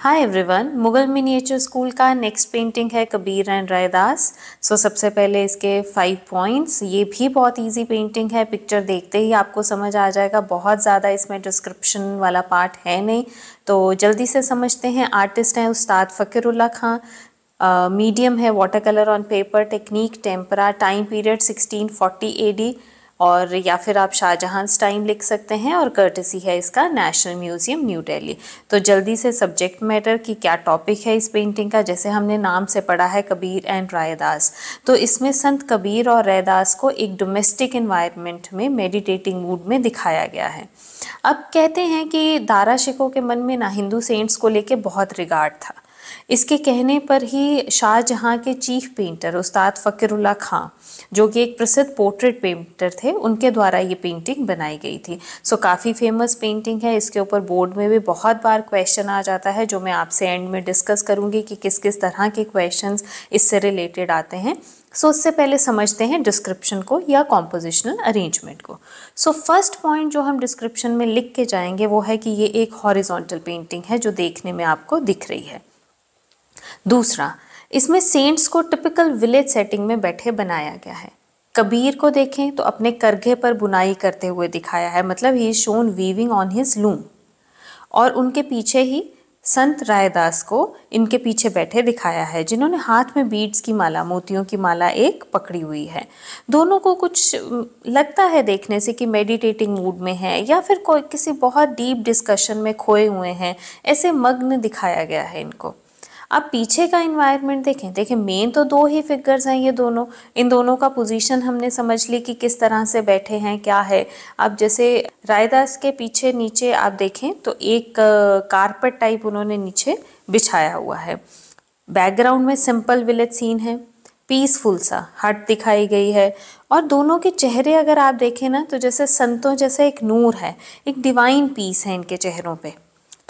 Hi everyone Mughal miniature school का next painting है Kabir and Raidas सो सबसे पहले इसके फाइव पॉइंट्स ये भी बहुत इजी पेंटिंग है पिक्चर देखते ही आपको समझ आ जाएगा। बहुत ज़्यादा इसमें डिस्क्रिप्शन वाला पार्ट है नहीं। तो जल्दी से समझते हैं आर्टिस्ट हैं उस्ताद फ़कीरुल्ला खां। मीडियम है water colour on paper technique tempera time period 1640 AD और या फिर आप शाहजहां टाइम लिख सकते हैं और कर्टसी है इसका नेशनल म्यूज़ियम न्यू दिल्ली तो जल्दी से सब्जेक्ट मैटर की क्या टॉपिक है इस पेंटिंग का, जैसे हमने नाम से पढ़ा है कबीर एंड रायदास। तो इसमें संत कबीर और रायदास को एक डोमेस्टिक इन्वायरमेंट में मेडिटेटिंग मूड में दिखाया गया है। अब कहते हैं कि दारा शिकों के मन में ना हिंदू सेंट्स को लेके बहुत रिगार्ड था। इसके कहने पर ही शाहजहाँ के चीफ पेंटर उस्ताद फ़कीरुल्ला खां जो कि एक प्रसिद्ध पोर्ट्रेट पेंटर थे उनके द्वारा ये पेंटिंग बनाई गई थी। सो काफ़ी फ़ेमस पेंटिंग है। इसके ऊपर बोर्ड में भी बहुत बार क्वेश्चन आ जाता है जो मैं आपसे एंड में डिस्कस करूँगी कि किस किस तरह के क्वेश्चन इससे रिलेटेड आते हैं। सो so, उससे पहले समझते हैं डिस्क्रिप्शन को या कॉम्पोजिशनल अरेंजमेंट को। सो फ़र्स्ट पॉइंट जो हम डिस्क्रिप्शन में लिख के जाएँगे वो है कि ये एक हॉरिजॉन्टल पेंटिंग है जो देखने में आपको दिख रही है। दूसरा, इसमें सेंट्स को टिपिकल विलेज सेटिंग में बैठे बनाया गया है। कबीर को देखें तो अपने करघे पर बुनाई करते हुए दिखाया है मतलब ही shown weaving on his loom और उनके पीछे ही संत रायदास को इनके पीछे बैठे दिखाया है, जिन्होंने हाथ में बीड्स की माला, मोतियों की माला एक पकड़ी हुई है। दोनों को कुछ लगता है देखने से कि मेडिटेटिंग मूड में है, या फिर कोई, किसी बहुत डीप डिस्कशन में खोए हुए हैं, ऐसे मग्न दिखाया गया है इनको। अब पीछे का इन्वायरमेंट देखें देखें मेन तो दो ही फिगर्स हैं ये दोनों। इन दोनों का पोजीशन हमने समझ ली कि किस तरह से बैठे हैं, क्या है। अब जैसे रायदास के पीछे नीचे आप देखें तो एक कारपेट टाइप उन्होंने नीचे बिछाया हुआ है। बैकग्राउंड में सिंपल विलेज सीन है पीसफुल सा, हट दिखाई गई है। और दोनों के चेहरे अगर आप देखें ना तो जैसे संतों जैसे एक नूर है, एक डिवाइन पीस है इनके चेहरों पे।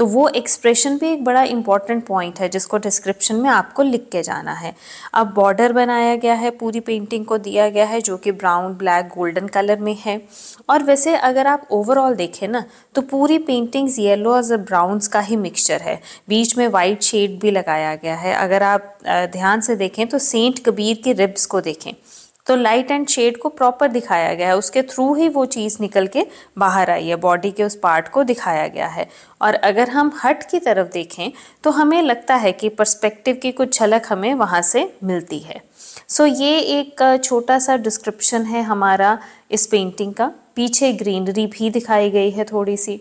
तो वो एक्सप्रेशन भी एक बड़ा इंपॉर्टेंट पॉइंट है, जिसको डिस्क्रिप्शन में आपको लिख के जाना है। अब बॉर्डर बनाया गया है, पूरी पेंटिंग को दिया गया है, जो कि ब्राउन ब्लैक गोल्डन कलर में है। और वैसे अगर आप ओवरऑल देखें ना तो पूरी पेंटिंग्स येलो और ब्राउन्स का ही मिक्सचर है। बीच में वाइट शेड भी लगाया गया है। अगर आप ध्यान से देखें तो सेंट कबीर के रिब्स को देखें। तो लाइट एंड शेड को प्रॉपर दिखाया गया है। उसके थ्रू ही वो चीज़ निकल के बाहर आई है। बॉडी के उस पार्ट को दिखाया गया है। और अगर हम हट की तरफ़ देखें तो हमें लगता है कि पर्सपेक्टिव की कुछ झलक हमें वहाँ से मिलती है। सो so, ये एक छोटा सा डिस्क्रिप्शन है हमारा इस पेंटिंग का। पीछे ग्रीनरी भी दिखाई गई है थोड़ी सी।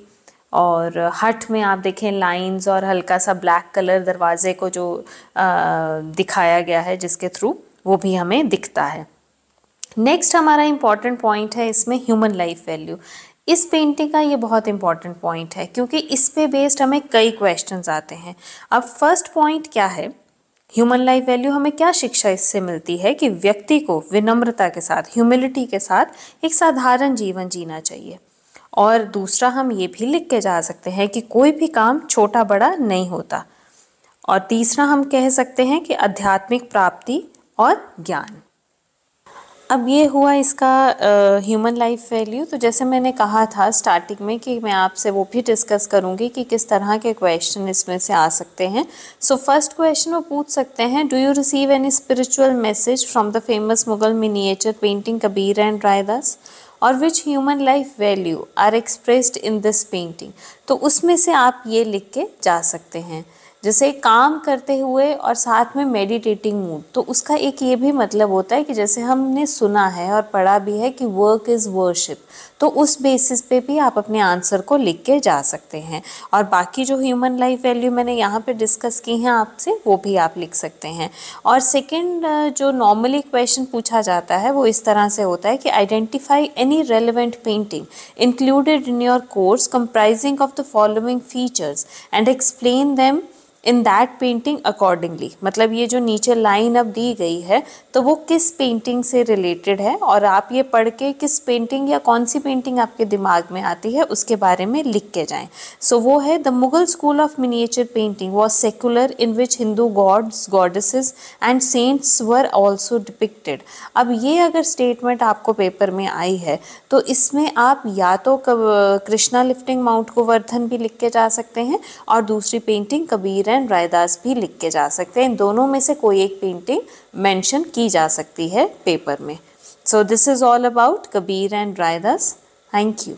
और हट में आप देखें लाइंस और हल्का सा ब्लैक कलर दरवाजे को जो आ, दिखाया गया है जिसके थ्रू वो भी हमें दिखता है। नेक्स्ट हमारा इंपॉर्टेंट पॉइंट है इसमें ह्यूमन लाइफ वैल्यू इस पेंटिंग का ये बहुत इंपॉर्टेंट पॉइंट है, क्योंकि इस पे बेस्ड हमें कई क्वेश्चंस आते हैं। अब फ़र्स्ट पॉइंट क्या है? ह्यूमन लाइफ वैल्यू हमें क्या शिक्षा इससे मिलती है कि व्यक्ति को विनम्रता के साथ ह्यूमिलिटी के साथ एक साधारण जीवन जीना चाहिए? और दूसरा, हम ये भी लिख के जा सकते हैं कि कोई भी काम छोटा बड़ा नहीं होता। और तीसरा, हम कह सकते हैं कि आध्यात्मिक प्राप्ति और ज्ञान। अब ये हुआ इसका ह्यूमन लाइफ वैल्यू तो जैसे मैंने कहा था स्टार्टिंग में कि मैं आपसे वो भी डिस्कस करूँगी कि किस तरह के क्वेश्चन इसमें से आ सकते हैं। सो फ़र्स्ट क्वेश्चन वो पूछ सकते हैं do you receive any spiritual message from the famous Mughal miniature painting Kabir and Raidas और which human life value are expressed in this painting तो उसमें से आप ये लिख के जा सकते हैं। जैसे काम करते हुए और साथ में मेडिटेटिंग मूड तो उसका एक ये भी मतलब होता है कि जैसे हमने सुना है और पढ़ा भी है कि वर्क इज़ वर्शिप तो उस बेसिस पे भी आप अपने आंसर को लिख के जा सकते हैं। और बाकी जो ह्यूमन लाइफ वैल्यू मैंने यहाँ पे डिस्कस की हैं आपसे, वो भी आप लिख सकते हैं। और सेकंड जो नॉर्मली क्वेश्चन पूछा जाता है, वो इस तरह से होता है कि identify any relevant painting included in your course comprising of the following features and explain them in that painting accordingly मतलब ये जो नीचे लाइन अब दी गई है तो वो किस पेंटिंग से रिलेटेड है? और आप ये पढ़ के किस पेंटिंग या कौन सी पेंटिंग आपके दिमाग में आती है उसके बारे में लिख के जाएँ। सो so, वो है the Mughal school of miniature painting was secular in which Hindu gods goddesses and saints were also depicted अब ये अगर स्टेटमेंट आपको पेपर में आई है तो इसमें आप या तो कृष्णा लिफ्टिंग माउंट गोवर्धन भी लिख के जा सकते हैं और दूसरी पेंटिंग कबीर एंड रायदास भी लिख के जा सकते हैं। इन दोनों में से कोई एक पेंटिंग मेंशन की जा सकती है पेपर में। So this is all about Kabir and Raidas thank you